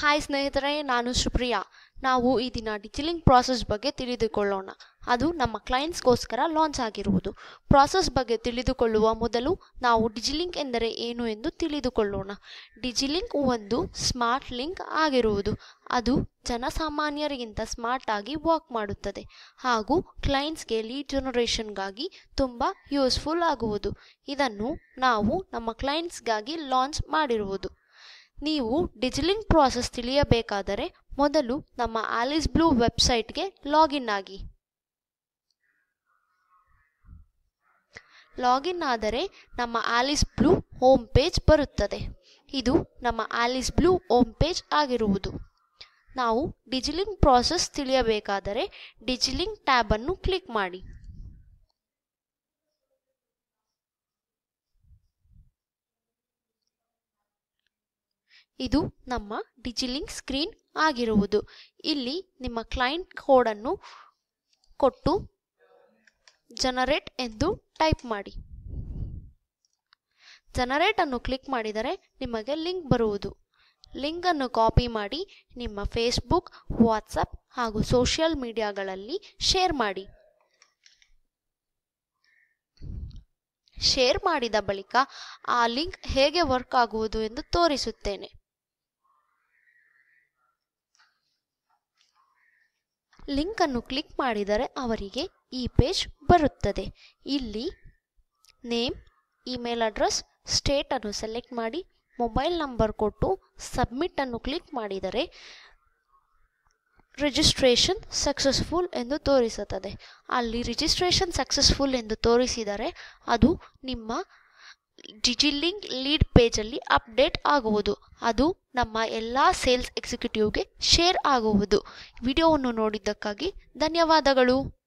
Hi ಸ್ನೇಹಿತರೆ, ನಾನು ಸುಪ್ರಿಯಾ. ನಾವು ಈ ದಿನ ಡಿಜಿಲಿಂಗ್ ಪ್ರಾಸೆಸ್ ಬಗ್ಗೆ ತಿಳಿದುಕೊಳ್ಳೋಣ. ಅದು ನಮ್ಮ ಕ್ಲೈಂಟ್ಸ್ಗೋಸ್ಕರ ಲಾಂಚ್ ಆಗಿರುವುದು. ಪ್ರಾಸೆಸ್ ಬಗ್ಗೆ ತಿಳಿದುಕೊಳ್ಳುವ ಮೊದಲು ನಾವು ಡಿಜಿಲಿಂಕ್ ಎಂದರೆ ಏನು ಎಂದು ತಿಳಿದುಕೊಳ್ಳೋಣ. ಡಿಜಿಲಿಂಕ್ ಒಂದು ಸ್ಮಾರ್ಟ್ ಲಿಂಕ್ ಆಗಿರುವುದು. ಅದು ಜನಸಾಮಾನ್ಯರಿಗಿಂತ ಸ್ಮಾರ್ಟ್ ಆಗಿ ವರ್ಕ್ ಮಾಡುತ್ತದೆ. ಹಾಗೂ ಕ್ಲೈಂಟ್ಸ್ಗೆ ಲೀಡ್ ಜನರೇಷನ್ಗಾಗಿ ತುಂಬ ಯೂಸ್ಫುಲ್ ಆಗುವುದು. ಇದನ್ನು ನಾವು ನಮ್ಮ ಕ್ಲೈಂಟ್ಸ್ಗಾಗಿ ಲಾಂಚ್ ಮಾಡಿರುವುದು. ನೀವು ಡಿಜಿಲಿಂಗ್ ಪ್ರಾಸೆಸ್ ತಿಳಿಯಬೇಕಾದರೆ ಮೊದಲು ನಮ್ಮ ಆಲಿಸ್ ಬ್ಲೂ ವೆಬ್ಸೈಟ್ಗೆ ಲಾಗಿನ್ ಆಗಿ. ಲಾಗಿನ್ ಆದರೆ ನಮ್ಮ ಆಲಿಸ್ ಬ್ಲೂ ಹೋಮ್ ಪೇಜ್ ಬರುತ್ತದೆ. ಇದು ನಮ್ಮ ಆಲಿಸ್ ಬ್ಲೂ ಹೋಮ್ ಪೇಜ್ ಆಗಿರುವುದು. ನಾವು ಡಿಜಿಲಿಂಗ್ ಪ್ರಾಸೆಸ್ ತಿಳಿಯಬೇಕಾದರೆ ಡಿಜಿಲಿಂಗ್ ಟ್ಯಾಬನ್ನು ಕ್ಲಿಕ್ ಮಾಡಿ. ಇದು ನಮ್ಮ ಡಿಜಿಲಿಂಕ್ ಸ್ಕ್ರೀನ್ ಆಗಿರುವುದು. ಇಲ್ಲಿ ನಿಮ್ಮ ಕ್ಲೈಂಟ್ ಕೋಡನ್ನು ಕೊಟ್ಟು ಜನರೇಟ್ ಎಂದು ಟೈಪ್ ಮಾಡಿ. ಜನರೇಟ್ ಅನ್ನು ಕ್ಲಿಕ್ ಮಾಡಿದರೆ ನಿಮಗೆ ಲಿಂಕ್ ಬರುವುದು. ಲಿಂಕನ್ನು ಕಾಪಿ ಮಾಡಿ ನಿಮ್ಮ ಫೇಸ್ಬುಕ್ ವಾಟ್ಸಪ್ ಹಾಗೂ ಸೋಷಿಯಲ್ ಮೀಡಿಯಾಗಳಲ್ಲಿ ಶೇರ್ ಮಾಡಿ. ಶೇರ್ ಮಾಡಿದ ಬಳಿಕ ಆ ಲಿಂಕ್ ಹೇಗೆ ವರ್ಕ್ ಆಗುವುದು ಎಂದು ತೋರಿಸುತ್ತೇನೆ. ಲಿಂಕ್ ಅನ್ನು ಕ್ಲಿಕ್ ಮಾಡಿದರೆ ಅವರಿಗೆ ಈ ಪೇಜ್ ಬರುತ್ತದೆ. ಇಲ್ಲಿ ನೇಮ್, ಇಮೇಲ್ ಅಡ್ರೆಸ್, ಸ್ಟೇಟ್ ಅನ್ನು ಸೆಲೆಕ್ಟ್ ಮಾಡಿ, ಮೊಬೈಲ್ ನಂಬರ್ ಕೊಟ್ಟು ಸಬ್ಮಿಟ್ ಅನ್ನು ಕ್ಲಿಕ್ ಮಾಡಿದರೆ ರಿಜಿಸ್ಟ್ರೇಷನ್ ಸಕ್ಸಸ್ಫುಲ್ ಎಂದು ತೋರಿಸುತ್ತದೆ. ಅಲ್ಲಿ ರಿಜಿಸ್ಟ್ರೇಷನ್ ಸಕ್ಸಸ್ಫುಲ್ ಎಂದು ತೋರಿಸಿದರೆ ಅದು ನಿಮ್ಮ ಡಿಜಿಲಿಂಕ್ ಲೀಡ್ ಪೇಜಲ್ಲಿ ಅಪ್ಡೇಟ್ ಆಗುವುದು. ಅದು ನಮ್ಮ ಎಲ್ಲ ಸೇಲ್ಸ್ ಎಕ್ಸಿಕ್ಯೂಟಿವ್ಗೆ ಶೇರ್ ಆಗುವುದು. ವಿಡಿಯೋವನ್ನು ನೋಡಿದ್ದಕ್ಕಾಗಿ ಧನ್ಯವಾದಗಳು.